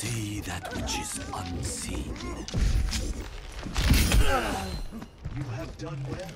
See that which is unseen. You have done well.